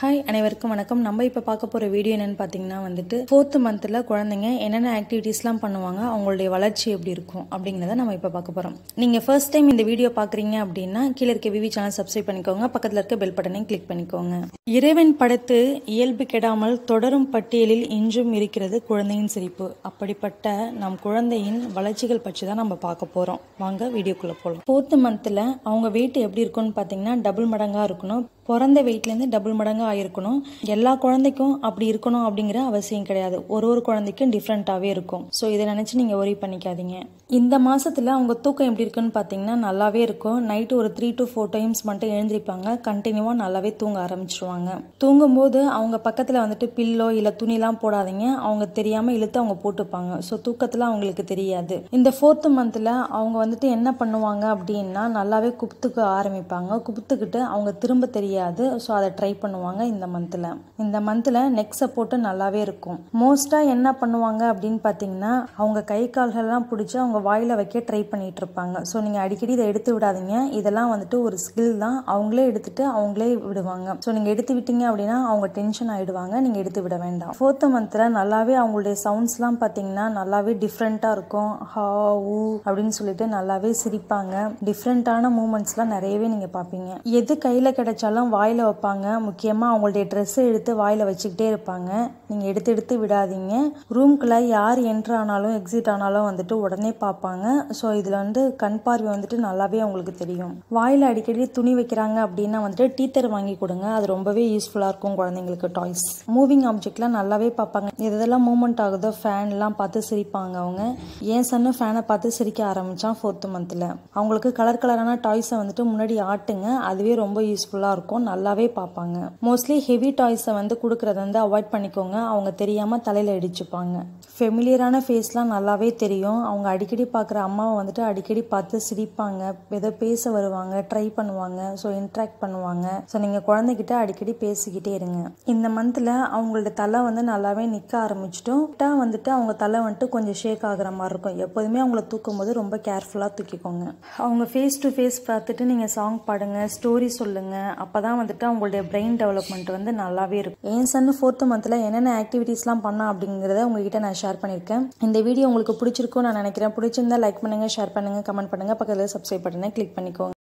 Hi அனைவருக்கும் வணக்கம். நம்ம இப்போ பார்க்க போகிற வீடியோ என்னன்னு பார்த்தீங்கன்னா வந்துட்டு ஃபோர்த்து மந்தில் குழந்தைங்க என்னென்ன ஆக்டிவிட்டீஸ்லாம் பண்ணுவாங்க அவங்களுடைய வளர்ச்சி எப்படி இருக்கும் அப்படிங்கிறத நம்ம இப்போ பார்க்க போகிறோம் நீங்கள் ஃபர்ஸ்ட் டைம் இந்த வீடியோ பார்க்குறீங்க அப்படின்னா கீழே இருக்க விவி சேனல் சப்ஸ்கிரைப் பண்ணிக்கோங்க. பக்கத்தில் இருக்க பெல் பட்டனையும் கிளிக் பண்ணிக்கோங்க. இறைவன் படைத்து இயல்பு கெடாமல் தொடரும் பட்டியலில் இன்றும் இருக்கிறது குழந்தையின் சிரிப்பு. அப்படிப்பட்ட நம் குழந்தையின் வளர்ச்சிகள் பற்றி தான் நம்ம பார்க்க போகிறோம் வாங்க வீடியோக்குள்ளே போகலாம் ஃபோர்த்து மந்தில் அவங்க வெயிட் எப்படி இருக்கும்னு பார்த்தீங்கன்னா டபுள் மடங்காக இருக்கணும். பிறந்த வெயிட்லேருந்து டபுள் மடங்கு ஆகிருக்கணும் எல்லா குழந்தைக்கும் அப்படி இருக்கணும் அப்படிங்கிற அவசியம் கிடையாது. ஒரு ஒரு குழந்தைக்கும் டிஃப்ரெண்ட்டாகவே இருக்கும். ஸோ இதை நினச்சி நீங்கள் ஒரி பண்ணிக்காதீங்க. இந்த மாதத்தில் அவங்க தூக்கம் எப்படி இருக்குன்னு பார்த்தீங்கன்னா நல்லாவே இருக்கும். நைட்டு ஒரு த்ரீ டு ஃபோர் டைம்ஸ் மட்டும் எழுந்திருப்பாங்க. கண்டினியூவாக நல்லாவே தூங்க ஆரம்பிச்சிருவாங்க. தூங்கும்போது அவங்க பக்கத்தில் வந்துட்டு பில்லோ இல்லை துணிலாம் போடாதீங்க. அவங்க தெரியாமல் இழுத்து அவங்க போட்டுப்பாங்க. ஸோ தூக்கத்தில் அவங்களுக்கு தெரியாது. இந்த ஃபோர்த்து மந்தில் அவங்க வந்துட்டு என்ன பண்ணுவாங்க அப்படின்னா நல்லாவே குப்துக்க ஆரம்பிப்பாங்க. குப்துக்கிட்டு அவங்க திரும்ப தெரியாது ஸோ அதை ட்ரை பண்ணுவாங்க இந்த மந்தில் இந்த மந்தில் நெக் சப்போர்ட்டு நல்லாவே இருக்கும். மோஸ்ட்டாக என்ன பண்ணுவாங்க அப்படின்னு பார்த்தீங்கன்னா அவங்க கை கால்கள்லாம் பிடிச்சி அவங்க வாயில் வைக்க ட்ரை பண்ணிகிட்டு இருப்பாங்க. ஸோ நீங்கள் அடிக்கடி இதை எடுத்து விடாதீங்க. இதெல்லாம் வந்துட்டு ஒரு ஸ்கில் தான். அவங்களே எடுத்துட்டு அவங்களே விடுவாங்க. ஸோ நீங்கள் எடுத்து விட்டீங்க அப்படின்னா அவங்க டென்ஷன் ஆகிடுவாங்க நீங்கள் எடுத்து விட வேண்டாம். ஃபோர்த்து மந்தில் நல்லாவே அவங்களுடைய சவுண்ட்ஸ்லாம் பார்த்தீங்கன்னா நல்லாவே டிஃப்ரெண்ட்டாக இருக்கும். ஹா ஊ அப்படின்னு சொல்லிட்டு நல்லாவே சிரிப்பாங்க. டிஃப்ரெண்ட்டான மூமெண்ட்ஸ்லாம் நிறையவே நீங்கள் பார்ப்பீங்க எது கையில் கிடைச்சாலும் வாயில் வைப்பாங்க. முக்கியமாக அவங்களுடைய ட்ரெஸ்ஸை எடுத்து வாயில் வச்சுக்கிட்டே இருப்பாங்க. நீங்கள் எடுத்து எடுத்து விடாதீங்க. ரூம்குள்ளே யார் என்ட்ரு ஆனாலும் எக்ஸிட் ஆனாலும் வந்துட்டு உடனே பார்ப்பாங்க. ஸோ இதில் வந்து கண் பார்வை வந்துட்டு நல்லாவே அவங்களுக்கு தெரியும். வாயில் அடிக்கடி துணி வைக்கிறாங்க அப்படின்னா வந்துட்டு டீத்தர் வாங்கி கொடுங்க. அது ரொம்பவே யூஸ்ஃபுல்லாக இருக்கும் குழந்தைங்களுக்கு டாய்ஸ் மூவிங் ஆப்ஜெக்ட்லாம் நல்லாவே பார்ப்பாங்க. எதெல்லாம் மூவ்மெண்ட் ஆகுதோ ஃபேன்லாம் பார்த்து சிரிப்பாங்க அவங்க. ஏன் சன்னு ஃபேனை பார்த்து சிரிக்க ஆரம்பித்தான் ஃபோர்த்து மந்தில் அவங்களுக்கு கலர் கலரான டாய்ஸை வந்துட்டு முன்னாடி ஆட்டுங்க. அதுவே ரொம்ப யூஸ்ஃபுல்லாக இருக்கும். நல்லாவே பார்ப்பாங்க. மோஸ்ட்லி ஹெவி டாய்ஸை வந்து கொடுக்குறத வந்து அவாய்ட் பண்ணிக்கோங்க. அவங்க தெரியாமல் தலையில் இடிச்சுப்பாங்க. ஃபெமிலியரான ஃபேஸ்லாம் நல்லாவே தெரியும். அவங்க அடிக்கடி பார்க்குற அம்மாவை வந்துட்டு அடிக்கடி பார்த்து சிரிப்பாங்க. ஏதோ பேச வருவாங்க ட்ரை பண்ணுவாங்க. ஸோ இன்ட்ராக்ட் பண்ணுவாங்க. ஸோ நீங்கள் குழந்தைகிட்ட அடிக்கடி பேசிக்கிட்டே இருங்க. இந்த மந்தில் அவங்களோட தலை வந்து நல்லாவே நிற்க ஆரம்பிச்சிட்டும் வந்துட்டு அவங்க தலை வந்துட்டு கொஞ்சம் ஷேக் ஆகுற மாதிரி இருக்கும். எப்போதுமே அவங்கள தூக்கும் போது ரொம்ப கேர்ஃபுல்லாக தூக்கிக்கோங்க. அவங்க ஃபேஸ் டு ஃபேஸ் பார்த்துட்டு நீங்கள் சாங் பாடுங்க ஸ்டோரி சொல்லுங்க. அப்போ தான் வந்துட்டு அவங்களுடைய பிரெயின் டெவலப்மெண்ட் வந்து நல்லாவே இருக்கும். என் சன்னு ஃபோர்த்து மந்தில் என்னென்ன ஆக்டிவிட்டீஸ்லாம் பண்ணால் அப்படிங்கிறத உங்ககிட்ட நான் ஷேர் பண்ணியிருக்கேன். இந்த வீடியோ உங்களுக்கு பிடிச்சிருக்கும் நான் நினைக்கிறேன். பிடிச்சிருந்தா லைக் பண்ணுங்க ஷேர் பண்ணுங்க கமெண்ட் பண்ணுங்க. பக்கத்தில் சப்ஸ்கிரைப் பட்டனை கிளிக் பண்ணிக்கோங்க.